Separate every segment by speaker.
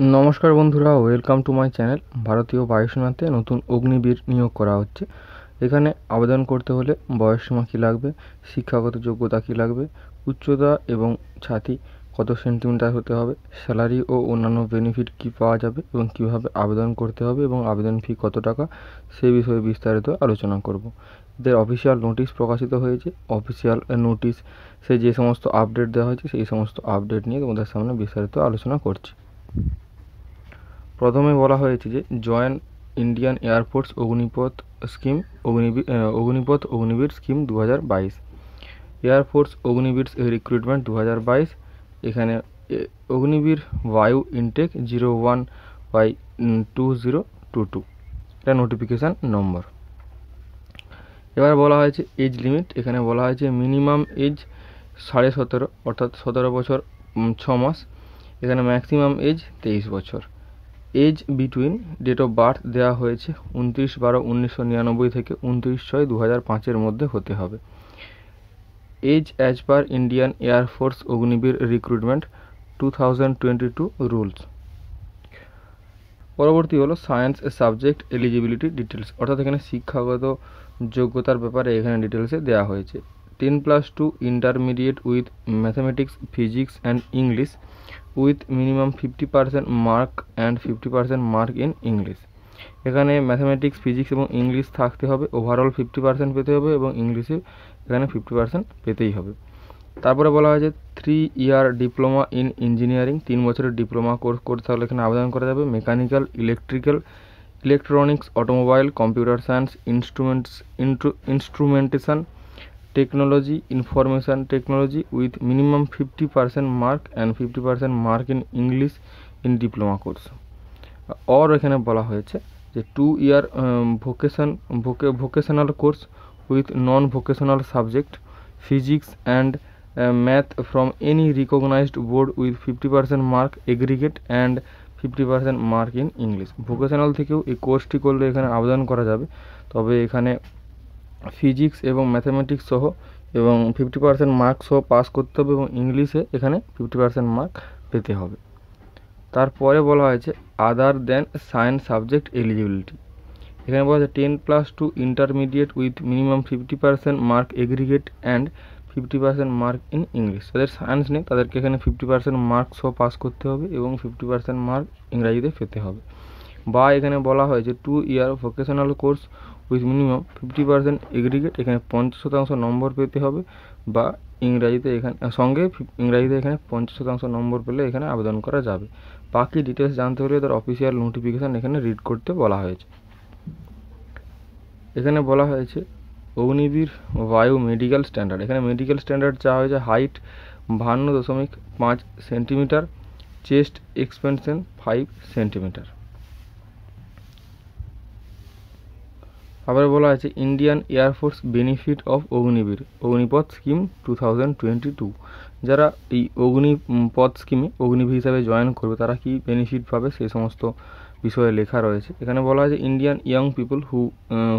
Speaker 1: নমস্কার বন্ধুরা welcome to my channel ভারতীয় বায়ুসেনাতে নতুন অগ্নিবীর নিয়োগ করা হচ্ছে। এখানে আবেদন করতে হলে বয়সসীমা কী লাগবে, শিক্ষাগত যোগ্যতা কী লাগবে, উচ্চতা এবং ছাতি কত সেন্টিমিটার হতে হবে স্যালারি ও অন্যান্য বেনিফিট কী পাওয়া যাবে এবং কীভাবে আবেদন করতে হবে এবং আবেদন ফি কত টাকা, সে বিষয়ে বিস্তারিত আলোচনা করব। এদের অফিসিয়াল নোটিশ প্রকাশিত হয়েছে। অফিসিয়াল নোটিশ সে যে সমস্ত আপডেট দেওয়া হয়েছে, সেই সমস্ত আপডেট নিয়ে তোমাদের সামনে বিস্তারিত আলোচনা করছি। প্রথমে বলা হয়েছে যে join Indian air force Agnipath scheme Agniveer Agnipath Agniveer scheme দু হাজার বাইশ এয়ারফোর্স অগ্নিবীর রিক্রুটমেন্ট দু হাজার বাইশ। এখানে Agniveer Vayu intake zero one by two zero two two. এটা নোটিফিকেশান নম্বর এবার বলা হয়েছে এজ লিমিট এখানে বলা হয়েছে মিনিমাম এজ সাড়ে সতেরো, অর্থাৎ সতেরো বছর ছ মাস। এখানে ম্যাক্সিমাম এজ তেইশ বছর। Age between date of birth দেওয়া হয়েছে উনত্রিশ বারো উনিশশো নিরানব্বই থেকে উনত্রিশ ছয় দু হাজার পাঁচের মধ্যে হতে হবে। Age as per Indian air force Agniveer recruitment two thousand twenty two rules পরবর্তী হলো সায়েন্স সাবজেক্ট এলিজিবিলিটি ডিটেলস অর্থাৎ এখানে শিক্ষাগত যোগ্যতার ব্যাপারে এখানে ডিটেলসে দেওয়া হয়েছে। Ten plus two intermediate with mathematics physics and English with minimum fifty percent mark and fifty percent mark in English এখানে ম্যাথামেটিক্স ফিজিক্স এবং ইংলিশ থাকতে হবে। ওভারঅল ফিফটি পার্সেন্ট পেতে হবে এবং ইংলিশে এখানে ফিফটি পার্সেন্ট পেতেই হবে। তারপরে বলা হয়েছে three year diploma in engineering তিন বছরের ডিপ্লোমা কোর্স করতে হলে এখানে আবেদন করা যাবে। Mechanical electrical electronics automobile computer science instruments instrumentation technology information technology with minimum fifty percent mark and fifty percent mark in English in diploma course or এখানে বলা হয়েছে যে two year vocation voca vocational course with non vocational subject physics and math from any recognised board with fifty percent mark aggregate and fifty percent mark in English vocational থেকেও এই কোর্সটি করলে এখানে আবেদন করা যাবে। তবে এখানে ফিজিক্স এবং ম্যাথামেটিক্স সহ এবং ফিফটি পার্সেন্ট মার্ক সহ পাস করতে হবে এবং ইংলিশে এখানে ফিফটি পার্সেন্ট মার্ক পেতে হবে। তারপরে বলা হয়েছে other than science subject eligibility এখানে বলা হয়েছে ten plus two intermediate with minimum fifty percent mark aggregate and fifty percent mark in English যাদের সায়েন্স নেই, তাদেরকে এখানে ফিফটি পার্সেন্ট মার্ক সহ পাস করতে হবে এবং ফিফটি পার্সেন্ট মার্ক ইংরাজিতে পেতে হবে। বা এখানে বলা হয়েছে two year vocational course with minimum fifty percent aggregate, এখানে পঞ্চাশ শতাংশ নম্বর পেতে হবে বা ইংরাজিতে এখানে সঙ্গে ইংরাজিতে এখানে পঞ্চাশ শতাংশ নম্বর পেলে এখানে আবেদন করা যাবে। বাকি ডিটেলস জানতে হলে তার অফিসিয়াল নোটিফিকেশান এখানে রিড করতে বলা হয়েছে। এখানে বলা হয়েছে, অগ্নিবীর বায়ু মেডিকেল স্ট্যান্ডার্ড এখানে মেডিকেল স্ট্যান্ডার্ড চাওয়া হয়েছে হাইট বাহান্ন দশমিক পাঁচ centimetre chest expansion five centimetre আবার বলা আছে Indian air force benefit of Agniveer Agnipath scheme two thousand twenty two যারা এই অগ্নিপথ স্কিমে অগ্নিবীর হিসাবে জয়েন করবে, তারা কি বেনিফিট পাবে? সেই সমস্ত বিষয়ে লেখা রয়েছে। এখানে বলা আছে Indian young people who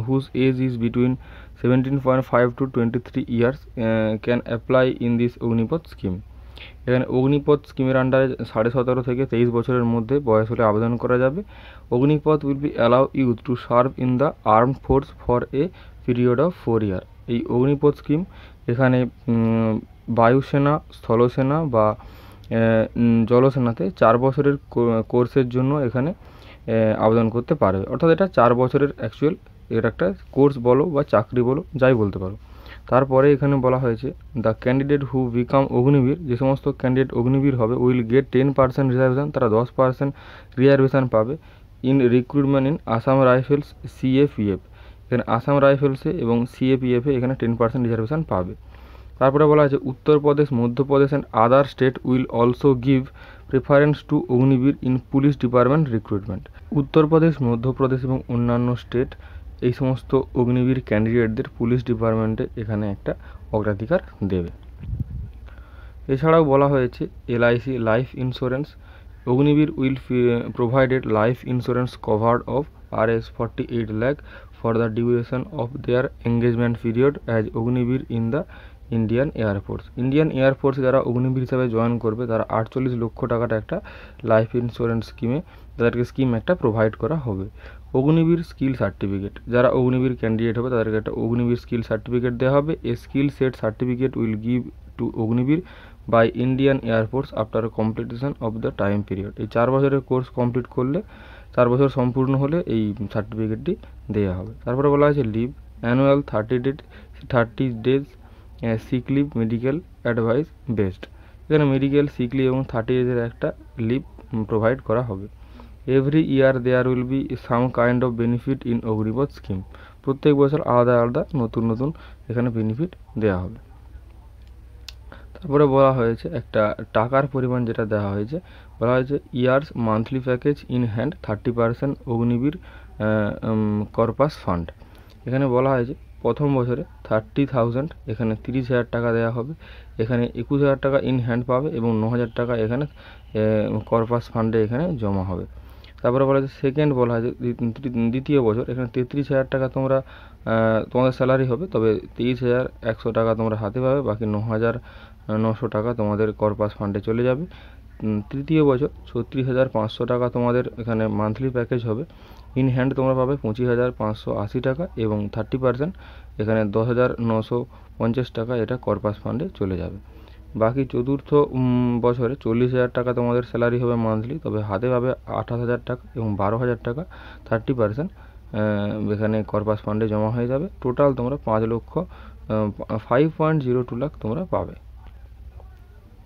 Speaker 1: whose age is between seventeen point five to twenty three years can apply in this Agnipath scheme এখানে অগ্নিপথ স্কিমের আন্ডারে সাড়ে সতেরো থেকে তেইশ বছরের মধ্যে বয়স হলে আবেদন করা যাবে। Agnipath will be allow youth to serve in the arm force for a period of four year এই অগ্নিপথ স্কিম এখানে বায়ুসেনা, স্থলসেনা বা জলসেনাতে চার বছরের কোর্সের জন্য এখানে আবেদন করতে পারবে। অর্থাৎ এটা চার বছরের অ্যাকচুয়াল এর একটা কোর্স বলো বা চাকরি বলো, যাই বলতে পারো। তারপরে এখানে বলা হয়েছে the candidate who become Agniveer যে সমস্ত ক্যান্ডিডেট অগ্নিবীর হবে will get ten percent reservation তারা দশ পার্সেন্ট রিজার্ভেশন পাবে in recruitment in Assam Rifles CAPF এখানে আসাম রাইফেলসে এবং সিএপিএফে এখানে টেন পার্সেন্ট রিজার্ভেশন পাবে। তারপরে বলা হয়েছে, Uttar Pradesh, Madhya Pradesh and other state will also give preference to Agniveer in police department recruitment Uttar Pradesh, Madhya Pradesh এবং অন্যান্য স্টেট এই সমস্ত অগ্নিবীর ক্যান্ডিডেটদের পুলিশ ডিপার্টমেন্টে এখানে একটা অগ্রাধিকার দেবে। এছাড়াও বলা হয়েছে LIC life insurance Agniveer will provided life insurance covered of R S forty eight lakh for the duration of their engagement period as Agniveer in the Indian air force Indian air force যারা অগ্নিবীর হিসাবে join করবে, তারা আটচল্লিশ লক্ষ টাকাটা একটা life insurance স্কিমে তাদেরকে স্কিম একটা প্রোভাইড করা হবে। অগ্নিবীর স্কিল সার্টিফিকেট যারা অগ্নিবীর ক্যান্ডিডেট হবে, তাদেরকে একটা অগ্নিবীর স্কিল সার্টিফিকেট দেওয়া হবে। A skill set certificate will give to Agniveer by Indian air force after completion of the time period এই চার বছরের কোর্স কমপ্লিট করলে, চার বছর সম্পূর্ণ হলে এই সার্টিফিকেটটি দেওয়া হবে। তারপরে বলা হয়েছে leave annual thirty date thirty days sick leave medical advice best এখানে মেডিকেল সিক লিভ এবং থার্টি ডেজের একটা লিভ প্রোভাইড করা হবে। Every year there will be some kind of benefit in Agnipath scheme প্রত্যেক বছর আলাদা আলাদা নতুন নতুন এখানে বেনিফিট দেওয়া হবে। তারপরে বলা হয়েছে একটা টাকার পরিমাণ যেটা দেওয়া হয়েছে, বলা হয়েছে years monthly package in hand thirty percent Agniveer corpus fund এখানে বলা হয়েছে প্রথম বছরে থার্টি থাউজেন্ড এখানে তিরিশ হাজার টাকা দেওয়া হবে। এখানে একুশ হাজার টাকা ইন হ্যান্ড পাবে এবং ন হাজার টাকা এখানে কর্পাস ফান্ডে এখানে জমা হবে। তারপরে বলা হয়েছে সেকেন্ড বলা হয়েছে দ্বিতীয় বছর, এখানে তেত্রিশ হাজার টাকা তোমরা তোমাদের স্যালারি হবে, তবে তেইশ হাজার একশো টাকা তোমরা হাতে পাবে, বাকি ন হাজার নশো টাকা তোমাদের কর্পাস ফান্ডে চলে যাবে। তৃতীয় বছর ছত্রিশ হাজার পাঁচশো টাকা তোমাদের এখানে মান্থলি প্যাকেজ হবে। ইন হ্যান্ড তোমরা পাবে পঁচিশ হাজার পাঁচশো আশি টাকা এবং থার্টি পার্সেন্ট এখানে দশ হাজার নশো পঞ্চাশ টাকা এটা কর্পাস ফান্ডে চলে যাবে। বাকি চতুর্থ বছরে চল্লিশ হাজার টাকা তোমাদের স্যালারি হবে মান্থলি তবে হাতে পাবে আঠাশ হাজার টাকা এবং বারো হাজার টাকা। থার্টি পার্সেন্ট এখানে কর্পাস ফান্ডে জমা হয়ে যাবে। টোটাল তোমরা পাঁচ লক্ষ five point zero two lakh তোমরা পাবে।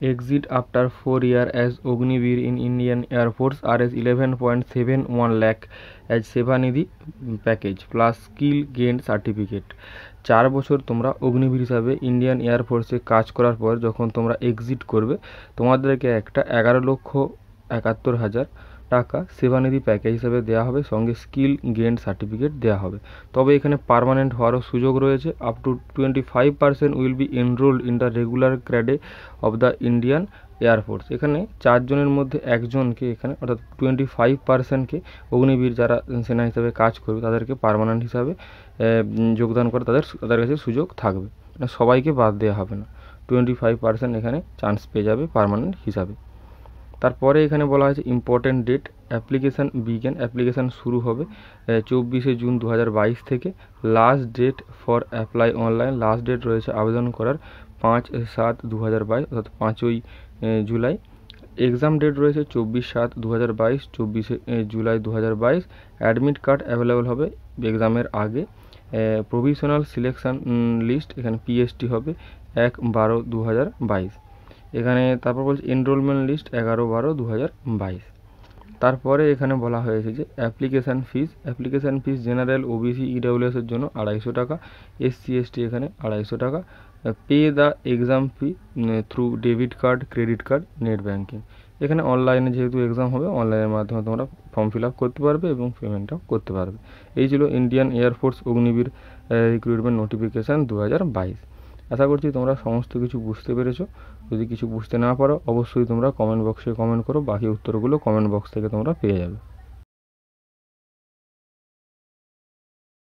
Speaker 1: Exit after 4 year as Ognivir in Indian Air Force RS 11.71 lakh as Sevanidhi package plus skill gain certificate চার বছর তোমরা অগ্নিবীর হিসাবে ইন্ডিয়ান এয়ারফোর্সে কাজ করার পর যখন তোমরা এক্সিট করবে, তোমাদেরকে একটা এগারো লক্ষ একাত্তর হাজার টাকা সেবানিধি প্যাকেজ হিসেবে দেওয়া হবে, সঙ্গে স্কিল গেন সার্টিফিকেট দেওয়া হবে। তবে এখানে পারমানেন্ট হওয়ারও সুযোগ রয়েছে up to twenty five percent will be enrolled in the regular ক্র্যাডে of the Indian air force এখানে চারজনের মধ্যে একজনকে এখানে, অর্থাৎ টোয়েন্টি ফাইভ পার্সেন্টকে অগ্নিবীর যারা সেনা হিসাবে কাজ করবে, তাদেরকে পারমানেন্ট হিসাবে যোগদান করে তাদের তাদের কাছে সুযোগ থাকবে। মানে সবাইকে বাদ দেওয়া হবে না। টোয়েন্টি ফাইভ পার্সেন্ট এখানে চান্স পেয়ে যাবে পারমানেন্ট হিসাবে। তারপরে এখানে বলা হয়েছে ইম্পর্টেন্ট ডেট অ্যাপ্লিকেশান বিজ্ঞান অ্যাপ্লিকেশান শুরু হবে চব্বিশে জুন দু হাজার বাইশ থেকে। Last date for apply online last date রয়েছে আবেদন করার পাঁচ সাত দু অর্থাৎ পাঁচই জুলাই। এক্সাম ডেট রয়েছে চব্বিশ সাত দু হাজার বাইশ, চব্বিশে জুলাই দু হাজার বাইশ। অ্যাডমিট কার্ড অ্যাভেলেবল হবে এক্সামের আগে। প্রভিশনাল সিলেকশান লিস্ট এখানে পিএসটি হবে এক বারো দু হাজার বাইশ। এখানে তারপর বলছে এনরোলমেন্ট লিস্ট এগারো বারো দু তারপরে এখানে বলা হয়েছে যে application fees application fees general OBC ইডাব্লিউএসের জন্য আড়াইশো টাকা এসসি এসটি এখানে আড়াইশো টাকা pay the exam fee through debit card credit card net banking এখানে অনলাইনে যেহেতু এক্সাম হবে অনলাইনের মাধ্যমে তোমরা ফর্ম ফিল আপ করতে পারবে এবং পেমেন্টটাও করতে পারবে। এই ছিল Indian air force Agniveer recruitment notification দু হাজার বাইশ। আশা করছি তোমরা সমস্ত কিছু বুঝতে পেরেছ। যদি কিছু বুঝতে না পারো, অবশ্যই তোমরা কমেন্ট বক্সে কমেন্ট করো, বাকি উত্তরগুলো কমেন্ট বক্স থেকে তোমরা পেয়ে যাবে।